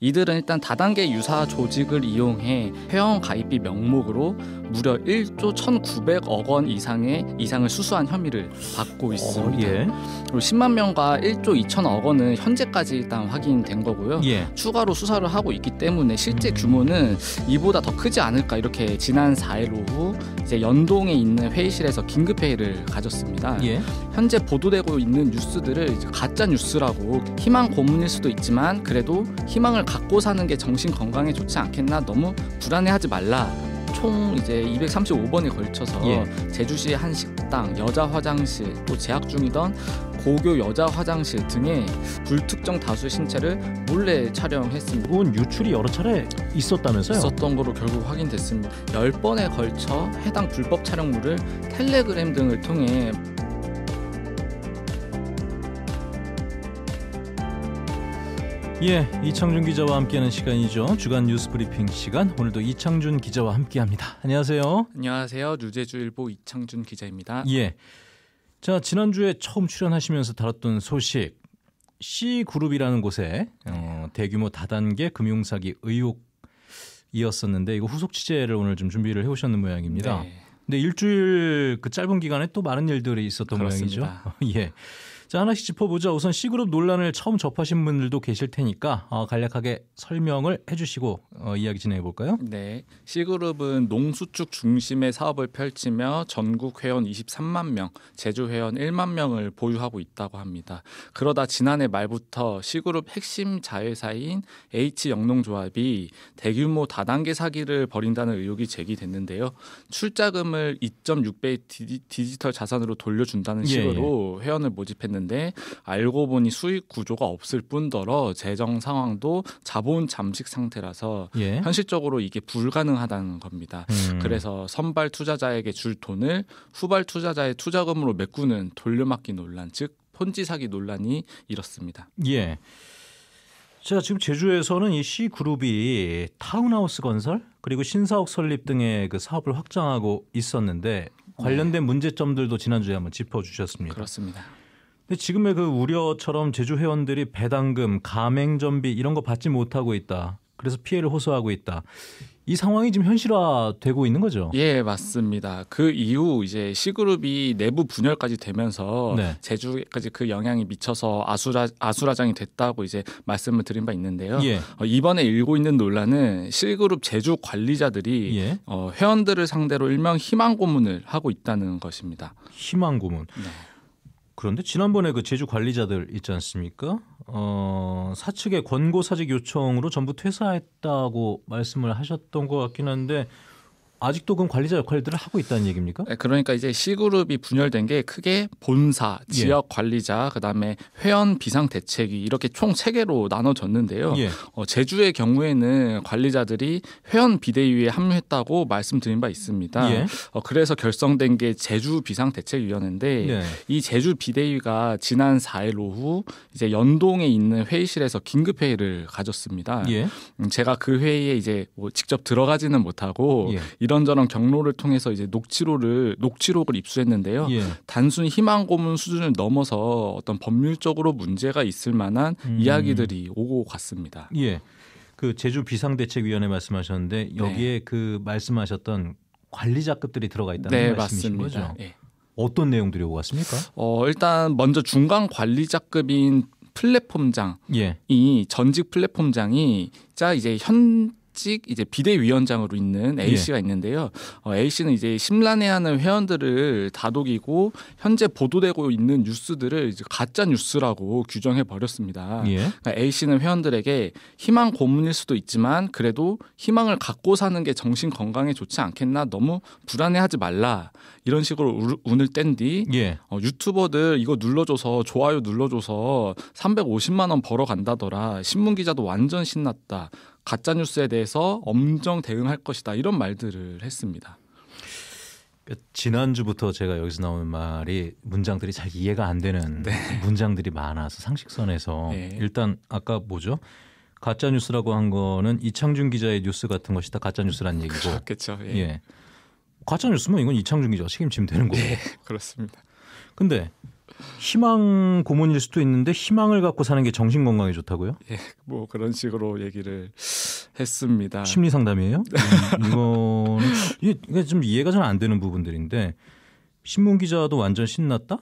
이들은 일단 다단계 유사 조직을 이용해 회원 가입비 명목으로 무려 1조 1,900억 원 이상의 이상을 수수한 혐의를 받고 있습니다. 어, 예. 그리고 10만 명과 1조 2천억 원은 현재까지 일단 확인된 거고요. 예. 추가로 수사를 하고 있기 때문에 실제 음. 규모는 이보다 더 크지 않을까 이렇게 지난 4일 오후 이제 연동에 있는 회의실에서 긴급 회의를 가졌습니다. 예. 현재 보도되고 있는 뉴스들을 가짜 뉴스라고 희망 고문일 수도 있지만 그래도 희망을 갖고 사는 게 정신 건강에 좋지 않겠나 너무 불안해하지 말라. 총 이제 235번에 걸쳐서 예. 제주시 한 식당, 여자 화장실, 또 재학 중이던 고교 여자 화장실 등의 불특정 다수의 신체를 몰래 촬영했습니다. 그건 유출이 여러 차례 있었다면서요? 있었던 거로 결국 확인됐습니다. 10번에 걸쳐 해당 불법 촬영물을 텔레그램 등을 통해 예, 이창준 기자와 함께하는 시간이죠. 주간 뉴스 브리핑 시간. 오늘도 이창준 기자와 함께합니다. 안녕하세요. 안녕하세요. 뉴제주일보 이창준 기자입니다. 예. 자, 지난주에 처음 출연하시면서 다뤘던 소식. C 그룹이라는 곳에 어, 대규모 다단계 금융 사기 의혹이었었는데 이거 후속 취재를 오늘 좀 준비를 해 오셨는 모양입니다. 네, 근데 일주일 그 짧은 기간에 또 많은 일들이 있었던 그렇습니다. 모양이죠. 예. 자 하나씩 짚어보자. 우선 C그룹 논란을 처음 접하신 분들도 계실 테니까 어, 간략하게 설명을 해주시고 어, 이야기 진행해 볼까요? 네. C그룹은 농수축 중심의 사업을 펼치며 전국 회원 23만 명, 제주 회원 1만 명을 보유하고 있다고 합니다. 그러다 지난해 말부터 C그룹 핵심 자회사인 H영농조합이 대규모 다단계 사기를 벌인다는 의혹이 제기됐는데요. 출자금을 2.6배 디지털 자산으로 돌려준다는 예, 식으로 회원을 모집했는데 알고 보니 수익 구조가 없을 뿐더러 재정 상황도 자본 잠식 상태라서 예. 현실적으로 이게 불가능하다는 겁니다. 음, 그래서 선발 투자자에게 줄 돈을 후발 투자자의 투자금으로 메꾸는 돌려막기 논란, 즉 폰지 사기 논란이 일었습니다. 예. 자 지금 제주에서는 이 C 그룹이 타운하우스 건설 그리고 신사옥 설립 등의 그 사업을 확장하고 있었는데 관련된 문제점들도 지난주에 한번 짚어 주셨습니다. 그렇습니다. 근데 지금의 그 우려처럼 제주 회원들이 배당금, 가맹점비 이런 거 받지 못하고 있다. 그래서 피해를 호소하고 있다. 이 상황이 지금 현실화되고 있는 거죠. 예, 맞습니다. 그 이후 이제 C그룹이 내부 분열까지 되면서 네. 제주까지 그 영향이 미쳐서 아수라 아수라장이 됐다고 이제 말씀을 드린 바 있는데요. 예. 어, 이번에 일고 있는 논란은 C그룹 제주 관리자들이 예. 어, 회원들을 상대로 일명 희망 고문을 하고 있다는 것입니다. 희망 고문. 네. 그런데 지난번에 그 제주 관리자들 있지 않습니까? 어, 사측의 권고 사직 요청으로 전부 퇴사했다고 말씀을 하셨던 것 같긴 한데 아직도 그럼 관리자 역할들을 하고 있다는 얘기입니까? 네, 그러니까 이제 C그룹이 분열된 게 크게 본사, 예. 지역 관리자, 그다음에 회원 비상 대책위 이렇게 총 세 개로 나눠졌는데요. 예. 어, 제주의 경우에는 관리자들이 회원 비대위에 합류했다고 말씀드린 바 있습니다. 예. 어, 그래서 결성된 게 제주 비상 대책위원회인데 네. 이 제주 비대위가 지난 4일 오후 이제 연동에 있는 회의실에서 긴급 회의를 가졌습니다. 예. 음, 제가 그 회의에 이제 뭐 직접 들어가지는 못하고 예. 이런저런 경로를 통해서 이제 녹취록을 녹취록을 입수했는데요. 예. 단순 희망 고문 수준을 넘어서 어떤 법률적으로 문제가 있을 만한 음. 이야기들이 오고 갔습니다. 예. 그 제주 비상대책위원회 말씀하셨는데 여기에 그 말씀하셨던 관리자급들이 들어가 있다는 네, 말씀이신 맞습니다. 거죠? 예. 어떤 내용들이 오고 갔습니까? 어, 일단 먼저 중간 관리자급인 플랫폼장이 예. 전직 플랫폼장이 자 이제 현 직 이제 비대위원장으로 있는 A 씨가 있는데요. 어, A 씨는 이제 심란해하는 회원들을 다독이고 현재 보도되고 있는 뉴스들을 이제 가짜 뉴스라고 규정해 버렸습니다. 예. 그러니까 A 씨는 회원들에게 희망 고문일 수도 있지만 그래도 희망을 갖고 사는 게 정신 건강에 좋지 않겠나 너무 불안해하지 말라 이런 식으로 우- 운을 뗀뒤 예. 어, 유튜버들 이거 눌러줘서 좋아요 눌러줘서 350만 원 벌어 간다더라 신문 기자도 완전 신났다 가짜 뉴스에 대해서 엄정 대응할 것이다 이런 말들을 했습니다. 그 지난주부터 제가 여기서 나오는 말이 문장들이 잘 이해가 안 되는 문장들이 많아서 상식선에서 네. 일단 아까 뭐죠? 가짜 뉴스라고 한 거는 이창준 기자의 뉴스 같은 것이 다 가짜 뉴스란 얘기고 그렇겠죠. 예. 예. 가짜 뉴스면 이건 이창준 기자가 책임지면 되는 거고. 그렇습니다. 근데 희망 고문일 수도 있는데 희망을 갖고 사는 게 정신 건강에 좋다고요? 예, 뭐 그런 식으로 얘기를 했습니다. 심리 상담이에요? 음, 이거는 이게 좀 이해가 잘 안 되는 부분들인데 신문 기자도 완전 신났다?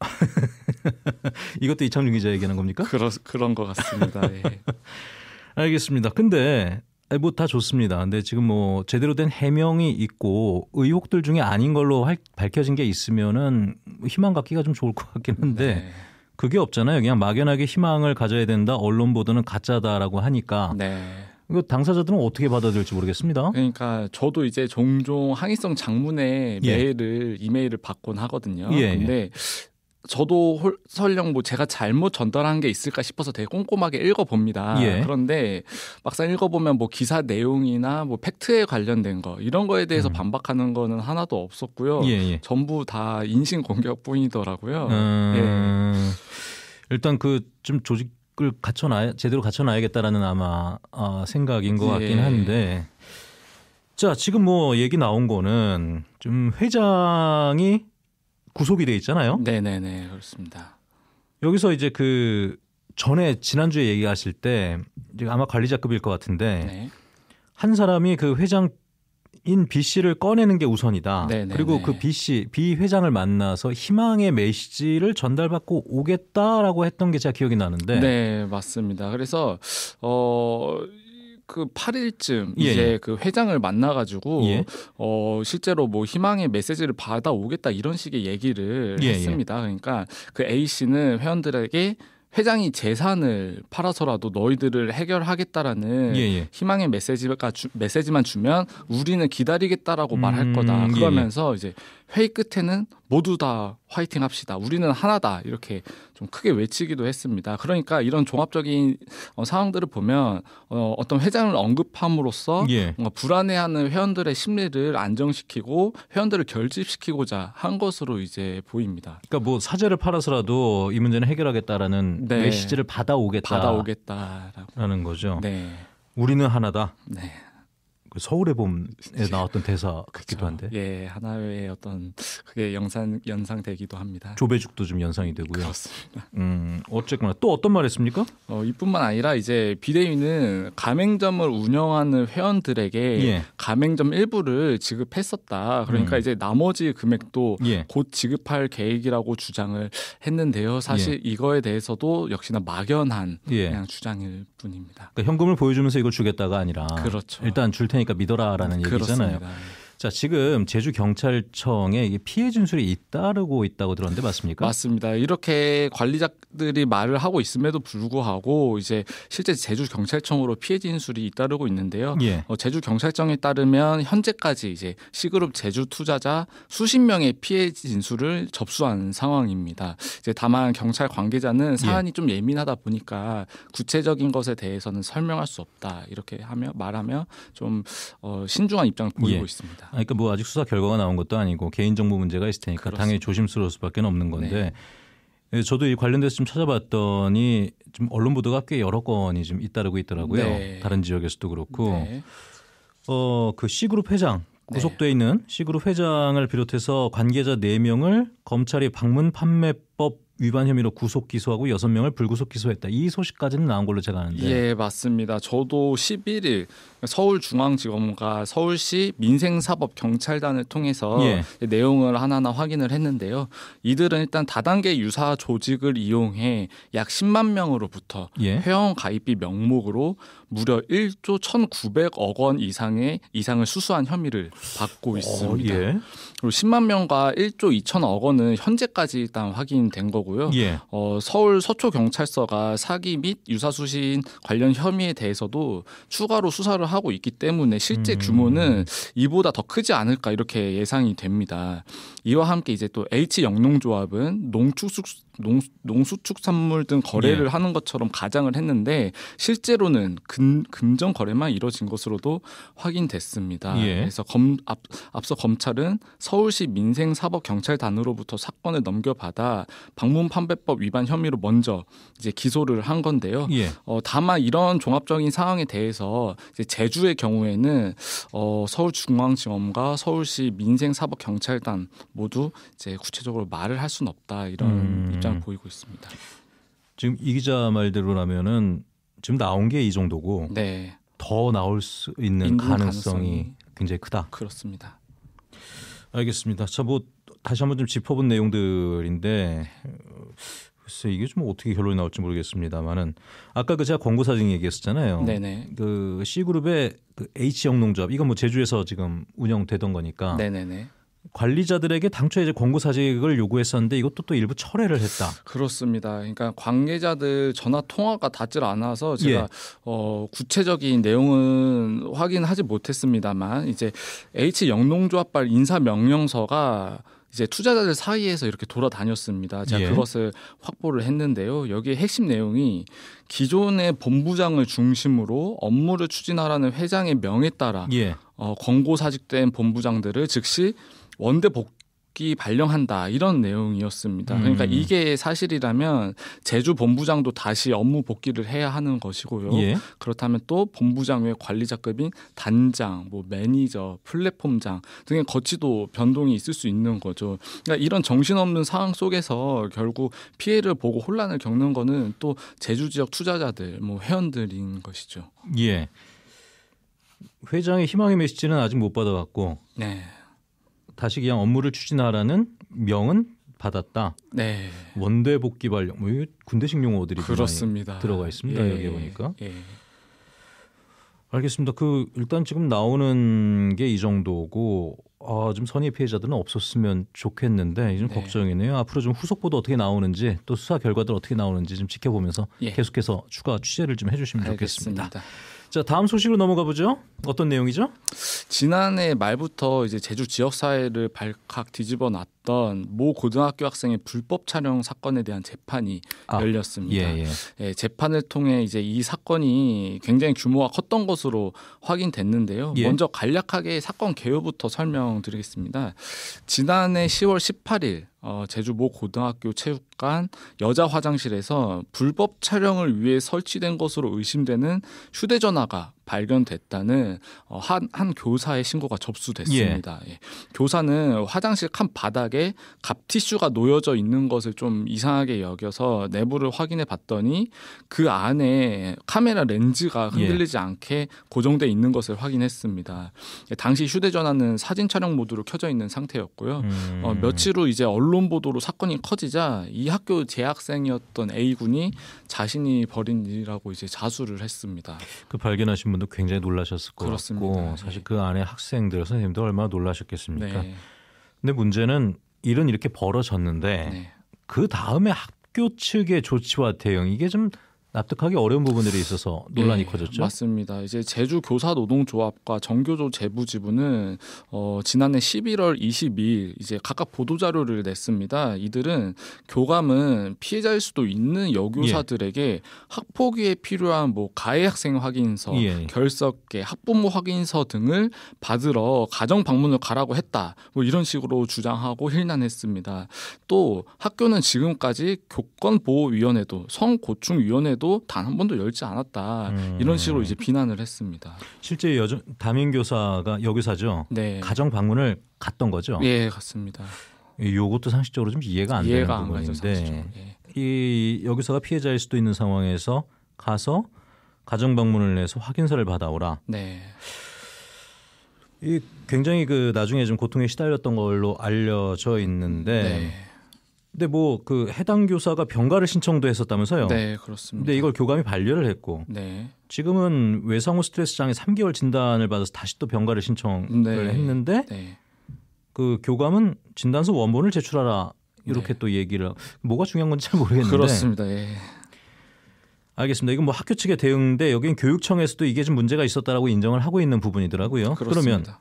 이것도 이창준 기자 얘기하는 겁니까? 그러, 그런 것 같습니다. 예. 알겠습니다. 근데 뭐 다 좋습니다. 근데 지금 뭐 제대로 된 해명이 있고 의혹들 중에 아닌 걸로 할- 밝혀진 게 있으면은 희망 갖기가 좀 좋을 것 같긴 한데 네. 그게 없잖아요. 그냥 막연하게 희망을 가져야 된다. 언론 보도는 가짜다라고 하니까 네. 이거 당사자들은 어떻게 받아들일지 모르겠습니다. 그러니까 저도 이제 종종 항의성 장문의 예. 메일을 이메일을 받곤 하거든요. 예, 근데 저도 홀- 설령 뭐 제가 잘못 전달한 게 있을까 싶어서 되게 꼼꼼하게 읽어봅니다. 예. 그런데 막상 읽어보면 뭐 기사 내용이나 뭐 팩트에 관련된 거 이런 거에 대해서 음. 반박하는 거는 하나도 없었고요. 예, 예. 전부 다 인신 공격뿐이더라고요. 음, 일단 그 좀 조직을 갖춰놔야 제대로 갖춰놔야겠다라는 아마 아, 생각인 것 같긴 예. 한데 자 지금 뭐 얘기 나온 거는 좀 회장이 구속이 돼 있잖아요. 네네네 그렇습니다. 여기서 이제 그 전에 지난주에 얘기하실 때 아마 관리자급일 것 같은데 네. 한 사람이 그 회장인 B 씨를 꺼내는 게 우선이다. 네네네. 그리고 그 B 씨, B 회장을 만나서 희망의 메시지를 전달받고 오겠다라고 했던 게 제가 기억이 나는데. 네, 맞습니다. 그래서 어. 그 8일쯤 예, 이제 예. 그 회장을 만나가지고 예. 어 실제로 뭐 희망의 메시지를 받아 오겠다 이런 식의 얘기를 예, 예. 했습니다. 그러니까 그 A 씨는 회원들에게 회장이 재산을 팔아서라도 너희들을 해결하겠다라는 예, 예. 희망의 메시지가 주, 메시지만 주면 우리는 기다리겠다라고 음, 말할 거다. 예, 그러면서 이제 회의 끝에는 모두 다 화이팅 합시다. 우리는 하나다. 이렇게 좀 크게 외치기도 했습니다. 그러니까 이런 종합적인 어, 상황들을 보면 어, 어떤 회장을 언급함으로써 예. 뭔가 불안해하는 회원들의 심리를 안정시키고 회원들을 결집시키고자 한 것으로 이제 보입니다. 그러니까 뭐 사제를 팔아서라도 이 문제는 해결하겠다라는 네. 메시지를 받아오겠다라는 받아오겠다라고. 거죠. 네. 우리는 하나다. 네. 그 서울의 봄에 나왔던 대사 같기도. 한데. 예, 하나의 어떤 그게 영상 연상되기도 합니다. 조배죽도 좀 연상이 되고요. 그렇습니다. 음, 어쨌거나 또 어떤 말 했습니까? 어, 이뿐만 아니라 이제 비대위는 가맹점을 운영하는 회원들에게 예. 가맹점 일부를 지급했었다. 그러니까 음. 이제 나머지 금액도 예. 곧 지급할 계획이라고 주장을 했는데요. 사실 이거에 대해서도 역시나 막연한 예. 그냥 주장일 뿐입니다. 그러니까 현금을 보여주면서 이걸 주겠다가 아니라 그렇죠. 일단 줄 테니 까 믿어라라는 얘기잖아요. 자, 지금 제주 경찰청에 피해 진술이 잇따르고 있다고 들었는데 맞습니까? 맞습니다. 이렇게 관리자들이 말을 하고 있음에도 불구하고 이제 실제 제주 경찰청으로 피해 진술이 잇따르고 있는데요. 예. 어, 제주 경찰청에 따르면 현재까지 이제 C그룹 제주 투자자 수십 명의 피해 진술을 접수한 상황입니다. 이제 다만 경찰 관계자는 사안이 좀 예민하다 보니까 구체적인 것에 대해서는 설명할 수 없다 이렇게 하며 말하며 좀 어, 신중한 입장을 보이고 예. 있습니다. 아니, 그러니까 뭐 아직 수사 결과가 나온 것도 아니고 개인정보 문제가 있을 테니까 그렇습니다. 당연히 조심스러울 수밖에 없는 건데 네. 예, 저도 이 관련돼서 좀 찾아봤더니 좀 언론 보도가 꽤 여러 건이 좀 잇따르고 있더라고요. 네. 다른 지역에서도 그렇고 네. 어, 그 C그룹 회장 네. 구속돼 있는 C그룹 회장을 비롯해서 관계자 4명을 검찰이 방문 판매법 위반 혐의로 구속 기소하고 6명을 불구속 기소했다. 이 소식까지는 나온 걸로 제가 아는데. 예, 맞습니다. 저도 11일 서울중앙지검과 서울시 민생사법경찰단을 통해서 예. 내용을 하나하나 확인을 했는데요. 이들은 일단 다단계 유사 조직을 이용해 약 10만 명으로부터 예. 회원 가입비 명목으로 무려 1조 1,900억 원 이상의 이상을 수수한 혐의를 받고 어, 있습니다. 예. 그리고 10만 명과 1조 2천억 원은 현재까지 일단 확인된 거고요. 예. 어, 서울 서초 경찰서가 사기 및 유사수신 관련 혐의에 대해서도 추가로 수사를 하고 있기 때문에 실제 음. 규모는 이보다 더 크지 않을까 이렇게 예상이 됩니다. 이와 함께 이제 또 H 영농조합은 농축축 농, 농수축산물 등 거래를 예. 하는 것처럼 가장을 했는데 실제로는 금, 금전 거래만 이뤄진 것으로도 확인됐습니다. 예. 그래서 검, 앞, 앞서 검찰은 서울시 민생사법경찰단으로부터 사건을 넘겨받아 방문 판매법 위반 혐의로 먼저 이제 기소를 한 건데요. 예. 어, 다만 이런 종합적인 상황에 대해서 이제 제주의 경우에는 어, 서울중앙지검과 서울시 민생사법경찰단 모두 이제 구체적으로 말을 할 수는 없다 이런 음. 입장을 보이고 있습니다. 지금 이 기자 말대로라면은 지금 나온 게 이 정도고 네, 더 나올 수 있는 가능성이 가능성이 굉장히 크다. 그렇습니다. 알겠습니다. 자, 뭐 다시 한번 좀 짚어본 내용들인데 어, 글쎄 이게 좀 어떻게 결론이 나올지 모르겠습니다만은 아까 그 제가 권고 사진 얘기했었잖아요. 네네, 그 C 그룹의 그 H 영농조합 이건 뭐 제주에서 지금 운영되던 거니까 네네네. 관리자들에게 당초에 이제 권고 사직을 요구했었는데 이것도 또 일부 철회를 했다. 그렇습니다. 그러니까 관계자들 전화 통화가 닿질 않아서 제가 예. 어, 구체적인 내용은 확인하지 못했습니다만 이제 H 영농조합발 인사 명령서가 이제 투자자들 사이에서 이렇게 돌아다녔습니다. 제가 예. 그것을 확보를 했는데요. 여기에 핵심 내용이 기존의 본부장을 중심으로 업무를 추진하라는 회장의 명에 따라 예. 어, 권고 사직된 본부장들을 즉시 원대 복귀 발령한다 이런 내용이었습니다. 그러니까 음. 이게 사실이라면 제주 본부장도 다시 업무 복귀를 해야 하는 것이고요. 예. 그렇다면 또 본부장 외 관리자급인 단장, 뭐 매니저, 플랫폼장 등의 거치도 변동이 있을 수 있는 거죠. 그러니까 이런 정신없는 상황 속에서 결국 피해를 보고 혼란을 겪는 거는 또 제주 지역 투자자들, 뭐 회원들인 것이죠. 예. 회장의 희망의 메시지는 아직 못 받아갔고 네, 다시 그냥 업무를 추진하라는 명은 받았다. 네. 원대 복귀 발령. 뭐 군대식 용어들이 그렇습니다. 들어가 있습니다. 여기에 보니까. 예. 알겠습니다. 그 일단 지금 나오는 게 이 정도고 아, 좀 선의 피해자들은 없었으면 좋겠는데 좀 네. 걱정이네요. 앞으로 좀 후속 보도 어떻게 나오는지 또 수사 결과들 어떻게 나오는지 좀 지켜보면서 예. 계속해서 추가 취재를 좀 해주시면 좋겠습니다. 알겠습니다. 자 다음 소식으로 넘어가 보죠. 어떤 내용이죠? 지난해 말부터 이제 제주 지역 사회를 발칵 뒤집어 놨던 모 고등학교 학생의 불법 촬영 사건에 대한 재판이 아, 열렸습니다. 예, 예. 예, 재판을 통해 이제 이 사건이 굉장히 규모가 컸던 것으로 확인됐는데요. 예. 먼저 간략하게 사건 개요부터 설명드리겠습니다. 지난해 10월 18일 어, 제주 모 고등학교 체육관 여자 화장실에서 불법 촬영을 위해 설치된 것으로 의심되는 휴대전화가 발견됐다는 어, 한, 한 교사의 신고가 접수됐습니다. 예. 교사는 화장실 칸 바닥에 갑티슈가 놓여져 있는 것을 좀 이상하게 여겨서 내부를 확인해 봤더니 그 안에 카메라 렌즈가 흔들리지 않게 고정돼 있는 것을 확인했습니다. 예, 당시 휴대전화는 사진 촬영 모드로 켜져 있는 상태였고요. 음. 어, 며칠 후 이제 언론 보도로 사건이 커지자 이 학교 재학생이었던 A 군이 자신이 벌인 일이라고 이제 자수를 했습니다. 그 발견하신 분도 굉장히 놀라셨을 것 그렇습니다. 같고 사실 그 안에 학생들 선생님도 얼마나 놀라셨겠습니까? 네. 근데 문제는 일은 이렇게 벌어졌는데 네. 그 다음에 학교 측의 조치와 대응 이게 좀 납득하기 어려운 부분들이 있어서 논란이 예, 커졌죠. 맞습니다. 이제 제주 교사 노동조합과 정교조 재부지부는 어, 지난해 11월 22일 이제 각각 보도 자료를 냈습니다. 이들은 교감은 피해자일 수도 있는 여교사들에게 학폭위에 필요한 뭐 가해 학생 확인서, 예. 결석계, 학부모 확인서 등을 받으러 가정 방문을 가라고 했다. 뭐 이런 식으로 주장하고 힐난했습니다. 또 학교는 지금까지 교권보호위원회도 성고충위원회도 단 한 번도 열지 않았다. 음. 이런 식으로 이제 비난을 했습니다. 실제 여정 담임 교사가 여교사죠. 네. 가정 방문을 갔던 거죠. 예, 같습니다. 요것도 상식적으로 좀 이해가 안 이해가 되는 부분인데. 예. 이 여교사가 피해자일 수도 있는 상황에서 가서 가정 방문을 해서 확인서를 받아오라. 네. 이 굉장히 그 나중에 좀 고통에 시달렸던 걸로 알려져 있는데 네. 근데 뭐 그 해당 교사가 병가를 신청도 했었다면서요. 네, 그렇습니다. 근데 이걸 교감이 반려를 했고 네. 지금은 외상후 스트레스 장애 3개월 진단을 받아서 다시 또 병가를 신청을 네. 했는데 네. 그 교감은 진단서 원본을 제출하라 이렇게 네. 또 얘기를 뭐가 중요한 건지 잘 모르겠는데 그렇습니다. 예. 알겠습니다. 이건 뭐 학교 측의 대응인데 여기는 교육청에서도 이게 좀 문제가 있었다라고 인정을 하고 있는 부분이더라고요. 그러면 그렇습니다.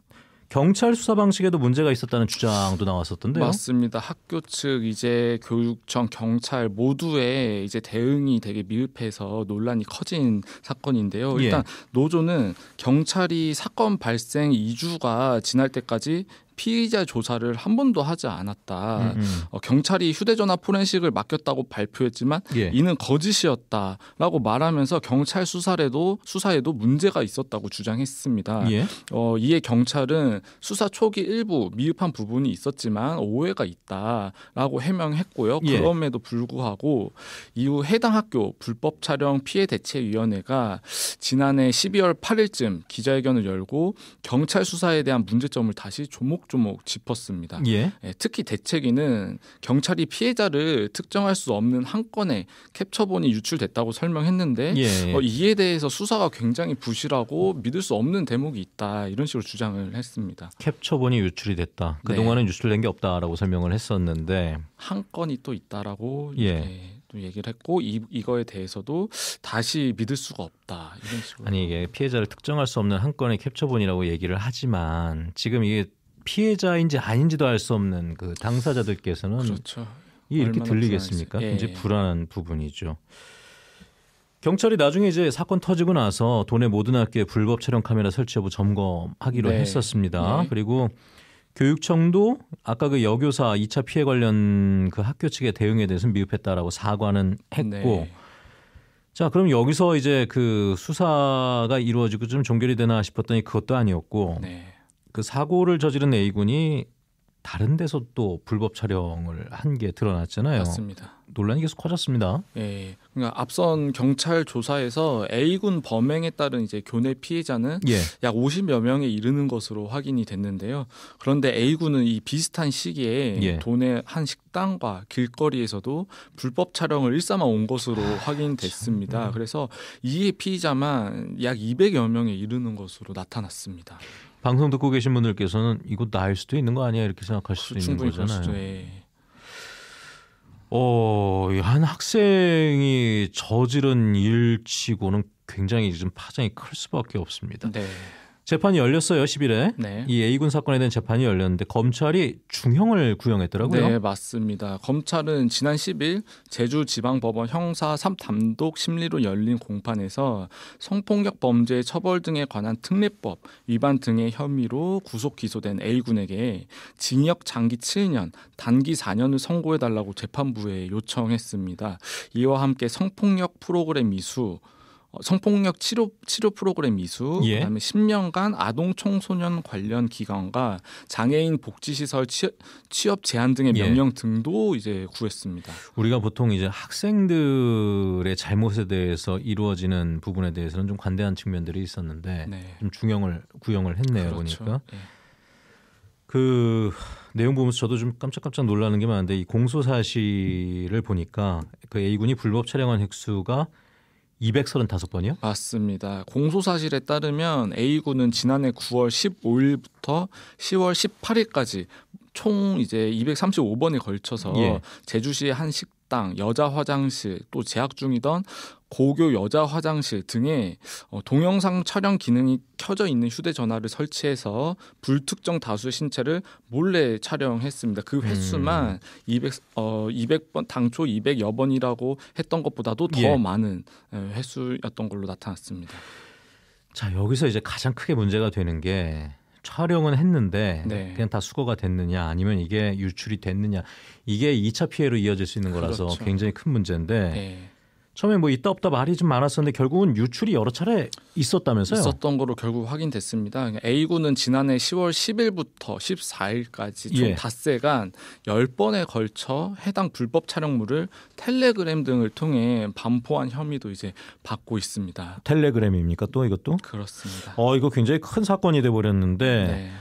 경찰 수사 방식에도 문제가 있었다는 주장도 나왔었던데요. 맞습니다. 학교 측 이제 교육청 경찰 모두의 이제 대응이 되게 미흡해서 논란이 커진 사건인데요. 예. 일단 노조는 경찰이 사건 발생 2주가 지날 때까지 피의자 조사를 한 번도 하지 않았다. 음, 음. 어, 경찰이 휴대전화 포렌식을 맡겼다고 발표했지만 예. 이는 거짓이었다라고 말하면서 경찰 수사에도 수사에도 문제가 있었다고 주장했습니다. 예. 어, 이에 경찰은 수사 초기 일부 미흡한 부분이 있었지만 오해가 있다라고 해명했고요. 예. 그럼에도 불구하고 이후 해당 학교 불법 촬영 피해 대체 위원회가 지난해 12월 8일쯤 기자회견을 열고 경찰 수사에 대한 문제점을 다시 조목 조목 짚었습니다. 예. 예, 특히 대책위는 경찰이 피해자를 특정할 수 없는 한 건의 캡처본이 유출됐다고 설명했는데 예. 어, 이에 대해서 수사가 굉장히 부실하고 믿을 수 없는 대목이 있다 이런 식으로 주장을 했습니다. 캡처본이 유출이 됐다. 그 네. 동안은 유출된 게 없다라고 설명을 했었는데 한 건이 또 있다라고 예. 또 얘기를 했고 이, 이거에 대해서도 다시 믿을 수가 없다 이런 식으로 아니 이게 피해자를 특정할 수 없는 한 건의 캡처본이라고 얘기를 하지만 지금 이게 피해자인지 아닌지도 알 수 없는 그 당사자들께서는 그렇죠. 이게 이렇게 들리겠습니까? 예. 굉장히 불안한 부분이죠. 경찰이 나중에 이제 사건 터지고 나서 도내 모든 학교에 불법 촬영 카메라 설치 여부 점검하기로 네. 했었습니다. 네. 그리고 교육청도 아까 그 여교사 2차 피해 관련 그 학교 측의 대응에 대해서는 미흡했다라고 사과는 했고 네. 자 그럼 여기서 이제 그 수사가 이루어지고 좀 종결이 되나 싶었더니 그것도 아니었고 네. 그 사고를 저지른 A군이 다른 데서 또 불법 촬영을 한 게 드러났잖아요. 맞습니다. 논란이 계속 커졌습니다. 예. 그러니까 앞선 경찰 조사에서 A군 범행에 따른 이제 교내 피해자는 예. 약 50여 명에 이르는 것으로 확인이 됐는데요. 그런데 A군은 이 비슷한 시기에 예. 도내 한 식당과 길거리에서도 불법 촬영을 일삼아 온 것으로 아, 확인됐습니다. 그래서 이에 피의자만 약 200여 명에 이르는 것으로 나타났습니다. 방송 듣고 계신 분들께서는 이거 나일 수도 있는 거 아니야 이렇게 생각하실 수도 있는 거잖아요. 수도 예. 어, 이한 학생이 저지른 일치고는 굉장히 좀 파장이 클 수밖에 없습니다. 네. 재판이 열렸어요, 10일에. 네. 이 A군 사건에 대한 재판이 열렸는데 검찰이 중형을 구형했더라고요. 네, 맞습니다. 검찰은 지난 10일 제주지방법원 형사 3단독 심리로 열린 공판에서 성폭력 범죄 처벌 등에 관한 특례법 위반 등의 혐의로 구속 기소된 A군에게 징역 장기 7년, 단기 4년을 선고해 달라고 재판부에 요청했습니다. 이와 함께 성폭력 프로그램 어, 성폭력 치료 치료 프로그램 미수, 예. 그다음에 10년간 아동 청소년 관련 기관과 장애인 복지 시설 취업, 취업 제한 등의 예. 명령 등도 이제 구했습니다. 우리가 보통 이제 학생들의 잘못에 대해서 이루어지는 부분에 대해서는 좀 관대한 측면들이 있었는데 네. 좀 중형을 구형을 했네요 그렇죠. 보니까 예. 그 내용 보면서 저도 좀 깜짝깜짝 놀라는 게 많은데 이 공소 사실을 보니까 그 A 군이 불법 촬영한 획수가 235번이요? 맞습니다. 공소 사실에 따르면 A군은 지난해 9월 15일부터 10월 18일까지 총 이제 235번에 걸쳐서 예. 제주시의 한 식당, 여자 화장실, 또 재학 중이던 고교 여자 화장실 등에 어, 동영상 촬영 기능이 켜져 있는 휴대전화를 설치해서 불특정 다수의 신체를 몰래 촬영했습니다. 그 횟수만 200, 어, 200번, 당초 200여 번이라고 했던 것보다도 더 예. 많은 예, 횟수였던 걸로 나타났습니다. 자 여기서 이제 가장 크게 문제가 되는 게 촬영은 했는데 네. 그냥 다 수거가 됐느냐 아니면 이게 유출이 됐느냐 이게 2차 피해로 이어질 수 있는 거라서 그렇죠. 굉장히 큰 문제인데 네. 처음에 뭐 있다 없다 말이 좀 많았었는데 결국은 유출이 여러 차례 있었다면서요? 있었던 거로 결국 확인됐습니다. 그러니까 A군은 지난해 10월 10일부터 14일까지 총 예. 닷새간 10번에 걸쳐 해당 불법 촬영물을 텔레그램 등을 통해 반포한 혐의도 이제 받고 있습니다. 텔레그램입니까 또 이것도? 그렇습니다. 어 이거 굉장히 큰 사건이 돼 버렸는데 네.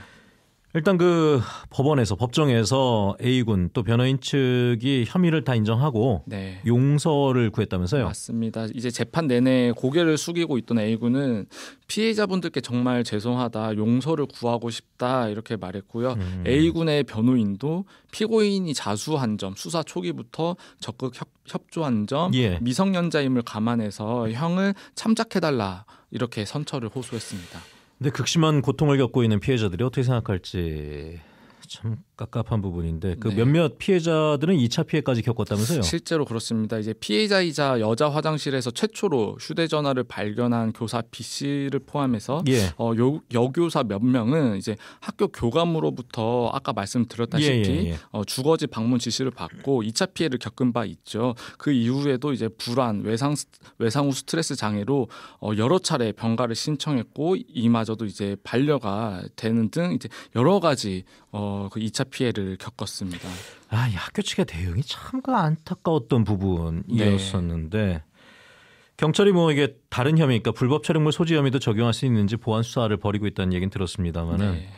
일단 그 법원에서 법정에서 A군 또 변호인 측이 혐의를 다 인정하고 네. 용서를 구했다면서요? 맞습니다. 이제 재판 내내 고개를 숙이고 있던 A군은 피해자분들께 정말 죄송하다, 용서를 구하고 싶다 이렇게 말했고요. 음. A군의 변호인도 피고인이 자수한 점, 수사 초기부터 적극 협, 협조한 점, 예. 미성년자임을 감안해서 형을 참작해달라 이렇게 선처를 호소했습니다. 근데 극심한 고통을 겪고 있는 피해자들이 어떻게 생각할지 참 깝깝한 부분인데 그 네. 몇몇 피해자들은 2차 피해까지 겪었다면서요? 실제로 그렇습니다. 이제 피해자이자 여자 화장실에서 최초로 휴대전화를 발견한 교사 B 씨를 포함해서 예. 어, 요, 여교사 몇 명은 이제 학교 교감으로부터 아까 말씀드렸다시피 예, 예, 예. 어, 주거지 방문 지시를 받고 2차 피해를 겪은 바 있죠. 그 이후에도 이제 불안, 외상 스- 외상 후 스트레스 장애로 어, 여러 차례 병가를 신청했고 이마저도 이제 반려가 되는 등 이제 여러 가지 어, 그 2차 피해를 겪었습니다. 아, 이 학교 측의 대응이 참그 안타까웠던 부분이었었는데 경찰이 뭐 이게 다른 혐의, 그러니까 불법 촬영물 소지 혐의도 적용할 수 있는지 보안 수사를 벌이고 있다는 얘기는 들었습니다만은 네.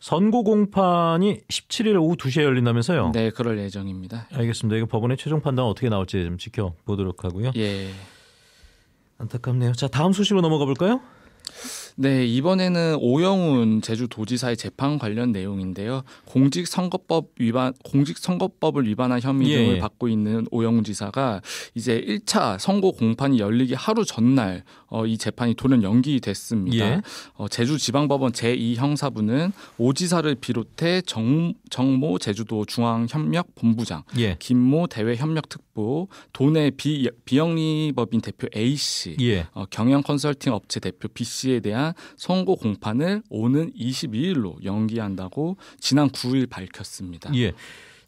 선고 공판이 17일 오후 2시에 열린다면서요? 네, 그럴 예정입니다. 알겠습니다. 이거 법원의 최종 판단 어떻게 나올지 좀 지켜보도록 하고요. 예. 안타깝네요. 자, 다음 소식으로 넘어가 볼까요? 네, 이번에는 오영훈 제주도지사의 재판 관련 내용인데요. 공직선거법 위반, 공직선거법을 위반한 혐의 예, 등을 예. 받고 있는 오영훈 지사가 이제 1차 선거 공판이 열리기 하루 전날 어, 이 재판이 돌연 연기됐습니다. 예. 어, 제주지방법원 제2형사부는 오 지사를 비롯해 정, 정모 제주도 중앙협력본부장, 예. 김모 대외협력특보, 도내 비, 비영리법인 대표 A 씨, 예. 어, 경영 컨설팅 업체 대표 B 씨에 대한 선고 공판을 오는 22일로 연기한다고 지난 9일 밝혔습니다. 예.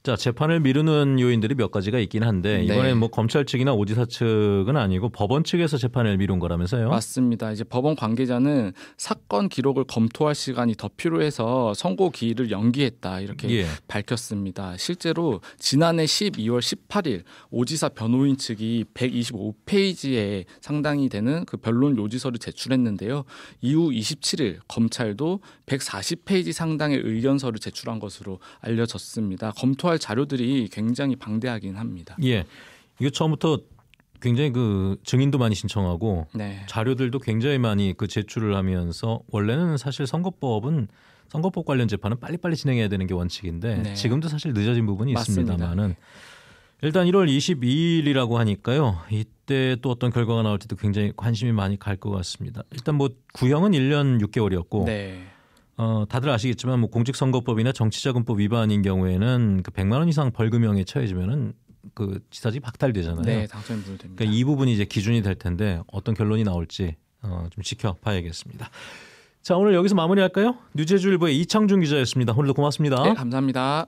자, 재판을 미루는 요인들이 몇 가지가 있긴 한데 네. 이번엔 뭐 검찰 측이나 오지사 측은 아니고 법원 측에서 재판을 미룬 거라면서요? 맞습니다. 이제 법원 관계자는 사건 기록을 검토할 시간이 더 필요해서 선고 기일을 연기했다 이렇게 예. 밝혔습니다. 실제로 지난해 12월 18일 오지사 변호인 측이 125페이지에 상당히 되는 그 변론 요지서를 제출했는데요. 이후 27일 검찰도 140페이지 상당의 의견서를 제출한 것으로 알려졌습니다. 검토할 자료들이 굉장히 방대하긴 합니다. 예. 이거 처음부터 굉장히 그 증인도 많이 신청하고 네. 자료들도 굉장히 많이 그 제출을 하면서 원래는 사실 선거법은 선거법 관련 재판은 빨리빨리 진행해야 되는 게 원칙인데 네. 지금도 사실 늦어진 부분이 맞습니다. 있습니다만은 일단 1월 22일이라고 하니까요. 이때 또 어떤 결과가 나올지도 굉장히 관심이 많이 갈 것 같습니다. 일단 뭐 구형은 1년 6개월이었고 네. 어, 다들 아시겠지만 뭐 공직선거법이나 정치자금법 위반인 경우에는 그 100만 원 이상 벌금형에 처해지면은 그 지사직 박탈되잖아요. 네, 당첨이 불됩니다. 그러니까 이 부분이 이제 기준이 될 텐데 어떤 결론이 나올지 어, 좀 지켜봐야겠습니다. 자 오늘 여기서 마무리할까요? 뉴제주일보의 이창준 기자였습니다. 오늘도 고맙습니다. 네, 감사합니다.